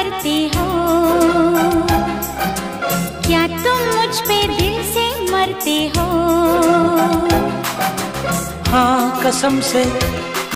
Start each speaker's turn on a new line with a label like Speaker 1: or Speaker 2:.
Speaker 1: करते हो? क्या तुम मुझ पे दिल से मरते हो?
Speaker 2: हाँ कसम से